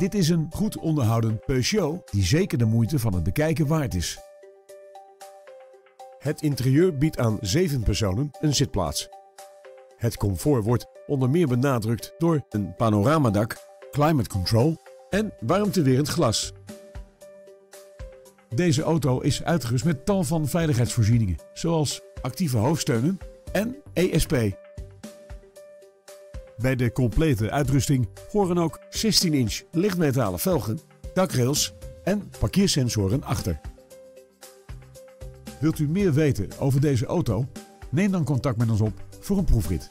Dit is een goed onderhouden Peugeot die zeker de moeite van het bekijken waard is. Het interieur biedt aan 7 personen een zitplaats. Het comfort wordt onder meer benadrukt door een panoramadak, climate control en warmtewerend glas. Deze auto is uitgerust met tal van veiligheidsvoorzieningen, zoals actieve hoofdsteunen en ESP. Bij de complete uitrusting horen ook 16-inch lichtmetalen velgen, dakrails en parkeersensoren achter. Wilt u meer weten over deze auto? Neem dan contact met ons op voor een proefrit.